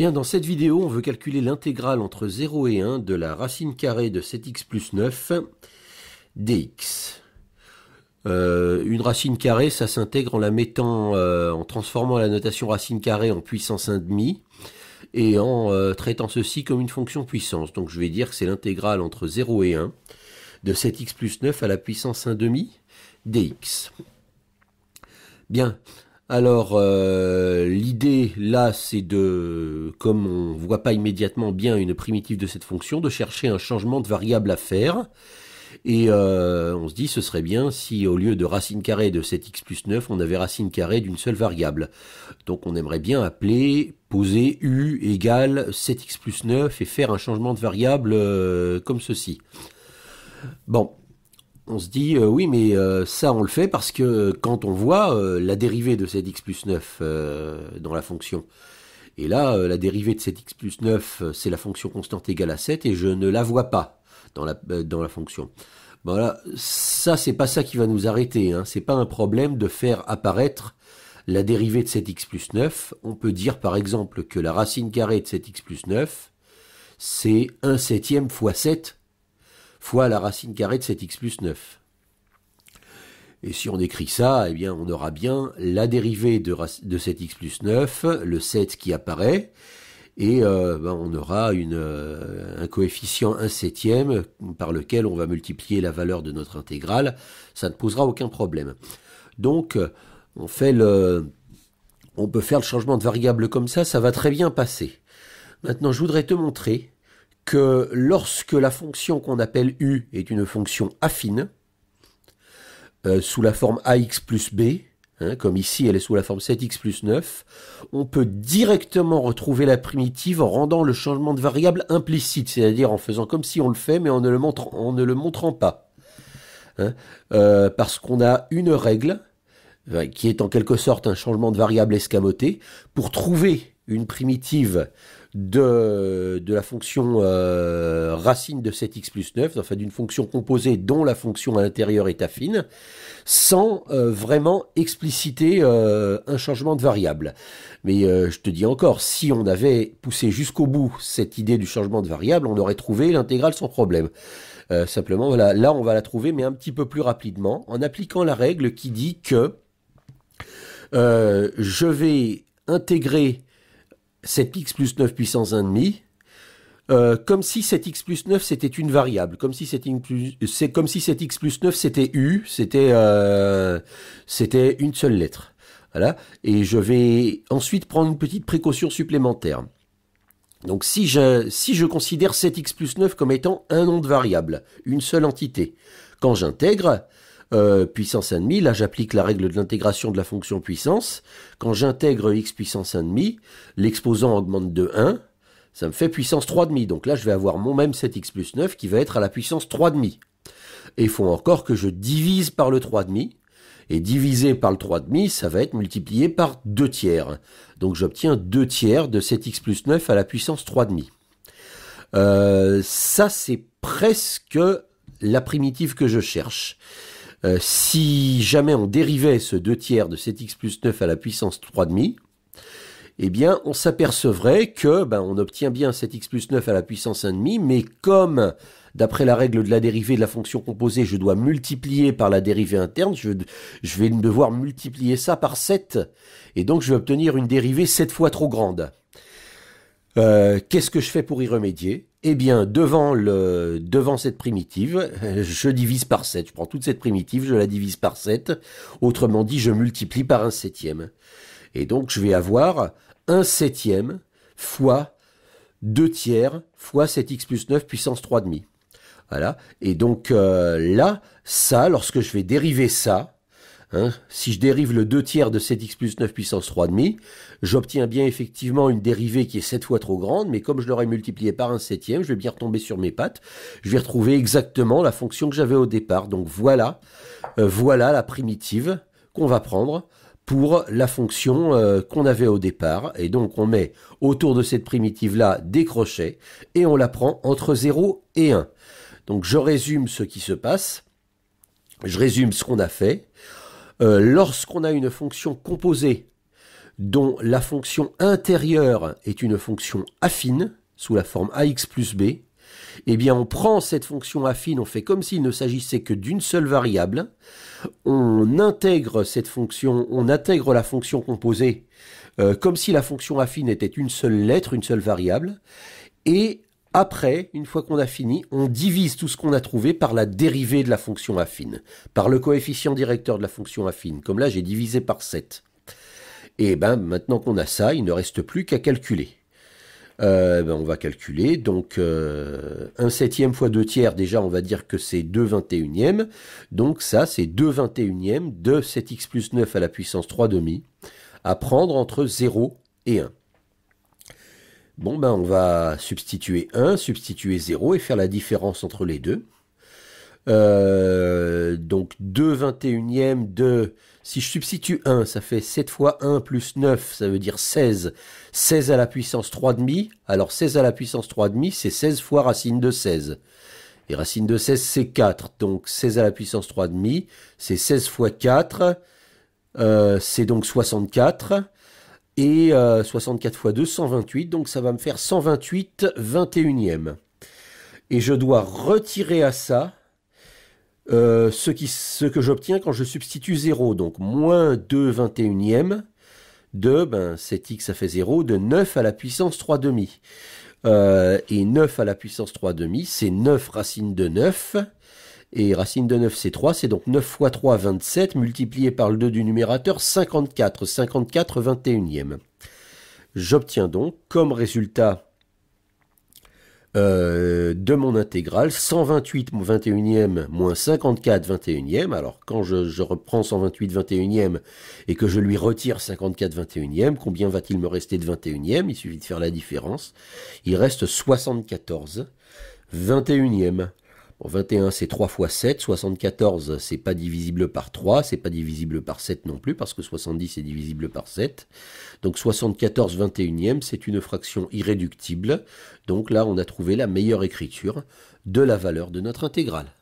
Bien, dans cette vidéo, on veut calculer l'intégrale entre 0 et 1 de la racine carrée de 7x plus 9 dx. Euh, une racine carrée, ça s'intègre en la mettant, euh, en transformant la notation racine carrée en puissance 1,5 et en euh, traitant ceci comme une fonction puissance. Donc je vais dire que c'est l'intégrale entre 0 et 1 de 7x plus 9 à la puissance 1,5 dx. Bien, alors euh, l'idée là c'est de, comme on voit pas immédiatement bien une primitive de cette fonction, de chercher un changement de variable à faire. Et euh, on se dit ce serait bien si au lieu de racine carrée de 7x plus 9, on avait racine carrée d'une seule variable. Donc on aimerait bien appeler, poser u égale 7x plus 9 et faire un changement de variable euh, comme ceci. Bon, on se dit euh, oui mais euh, ça on le fait parce que quand on voit euh, la dérivée de cette x plus 9 dans la fonction, et là la dérivée de cette x plus 9 c'est la fonction constante égale à 7 et je ne la vois pas dans la, dans la fonction. Voilà, ça c'est pas ça qui va nous arrêter, hein. c'est pas un problème de faire apparaître la dérivée de cette x plus 9. On peut dire par exemple que la racine carrée de cette x plus 9 c'est 1 septième fois 7 fois la racine carrée de 7x plus 9. Et si on écrit ça, eh bien, on aura bien la dérivée de, de 7x plus 9, le 7 qui apparaît, et euh, ben, on aura euh, un coefficient 1 septième par lequel on va multiplier la valeur de notre intégrale. Ça ne posera aucun problème. Donc, on peut faire le changement de variable comme ça, ça va très bien passer. Maintenant, je voudrais te montrer que lorsque la fonction qu'on appelle u est une fonction affine, euh, sous la forme ax plus b, hein, comme ici elle est sous la forme 7x plus 9, on peut directement retrouver la primitive en rendant le changement de variable implicite, c'est-à-dire en faisant comme si on le fait mais en ne le, montrant, pas. Hein, euh, parce qu'on a une règle qui est en quelque sorte un changement de variable escamoté pour trouver une primitive de, la fonction euh, racine de 7x plus 9, enfin d'une fonction composée dont la fonction à l'intérieur est affine, sans euh, vraiment expliciter euh, un changement de variable. Mais je te dis encore, si on avait poussé jusqu'au bout cette idée du changement de variable, on aurait trouvé l'intégrale sans problème. simplement, voilà, là on va la trouver, mais un petit peu plus rapidement, en appliquant la règle qui dit que je vais intégrer cette x plus 9 puissance 1,5, euh, comme si cette x plus 9 c'était une variable, comme si cette c'est comme si x plus 9 c'était u, c'était euh, c'était une seule lettre. Voilà. Et je vais ensuite prendre une petite précaution supplémentaire. Donc si je, si je considère 7x plus 9 comme étant un nom de variable, une seule entité, quand j'intègre, euh, puissance 1,5, là j'applique la règle de l'intégration de la fonction puissance. Quand j'intègre x puissance 1,5, l'exposant augmente de 1, ça me fait puissance 3,5. Donc là je vais avoir mon même 7x plus 9 qui va être à la puissance 3,5. Et il faut encore que je divise par le 3,5. Et divisé par le 3,5, ça va être multiplié par 2 tiers. Donc j'obtiens 2 tiers de 7x plus 9 à la puissance 3,5. Euh, ça, c'est presque la primitive que je cherche. Euh, si jamais on dérivait ce 2 tiers de 7x plus 9 à la puissance 3,5, eh bien, on s'apercevrait que ben, on obtient bien 7x plus 9 à la puissance 1,5, mais comme, d'après la règle de la dérivée de la fonction composée, je dois multiplier par la dérivée interne, je, je vais devoir multiplier ça par 7, et donc je vais obtenir une dérivée 7 fois trop grande. Euh, qu'est-ce que je fais pour y remédier? Eh bien, devant, le, devant cette primitive, je divise par 7. Je prends toute cette primitive, je la divise par 7. Autrement dit, je multiplie par un septième. Et donc, je vais avoir un septième fois 2 tiers fois 7x plus 9 puissance 3,5. Voilà. Et donc euh, là, ça, lorsque je vais dériver ça, Hein, si je dérive le 2 tiers de 7x plus 9 puissance 3,5, j'obtiens bien effectivement une dérivée qui est 7 fois trop grande, mais comme je l'aurais multiplié par un septième, je vais bien retomber sur mes pattes, je vais retrouver exactement la fonction que j'avais au départ. Donc voilà, euh, voilà la primitive qu'on va prendre pour la fonction euh, qu'on avait au départ. Et donc on met autour de cette primitive-là des crochets et on la prend entre 0 et 1. Donc je résume ce qui se passe. Je résume ce qu'on a fait. Euh, lorsqu'on a une fonction composée dont la fonction intérieure est une fonction affine, sous la forme ax plus b, eh bien on prend cette fonction affine, on fait comme s'il ne s'agissait que d'une seule variable, on intègre cette fonction, on intègre la fonction composée euh, comme si la fonction affine était une seule lettre, une seule variable, et après, une fois qu'on a fini, on divise tout ce qu'on a trouvé par la dérivée de la fonction affine, par le coefficient directeur de la fonction affine. Comme là, j'ai divisé par 7. Et ben maintenant qu'on a ça, il ne reste plus qu'à calculer. Euh, ben, on va calculer, donc euh, 1 septième fois 2 tiers, déjà on va dire que c'est 2 21e, donc ça c'est 2 21e de 7x plus 9 à la puissance 3 demi, à prendre entre 0 et 1. Bon ben on va substituer 1, substituer 0 et faire la différence entre les deux. Euh, donc 2 21e de... Si je substitue 1, ça fait 7 fois 1 plus 9, ça veut dire 16. 16 à la puissance 3 demi. Alors 16 à la puissance 3 demi, c'est 16 fois racine de 16. Et racine de 16, c'est 4. Donc 16 à la puissance 3 demi, c'est 16 fois 4. Euh, c'est donc 64. Et 64 fois 2, 128. Donc ça va me faire 128 21e. Et je dois retirer à ça euh, ce, que j'obtiens quand je substitue 0. Donc moins 2 21e de, ben 7x ça fait 0, de 9 à la puissance 3 demi. Euh, et 9 à la puissance 3 demi, c'est 9 racine de 9. Et racine de 9, c'est 3. C'est donc 9 fois 3, 27, multiplié par le 2 du numérateur, 54. 54, 21e. J'obtiens donc comme résultat euh, de mon intégrale 128 21e moins 54 21e. Alors quand je, je, reprends 128 21e et que je lui retire 54 21e, combien va-t-il me rester de 21e Il suffit de faire la différence. Il reste 74 21e. 21 c'est 3 fois 7, 74 c'est pas divisible par 3, c'est pas divisible par 7 non plus parce que 70 est divisible par 7. Donc 74 21e c'est une fraction irréductible. Donc là on a trouvé la meilleure écriture de la valeur de notre intégrale.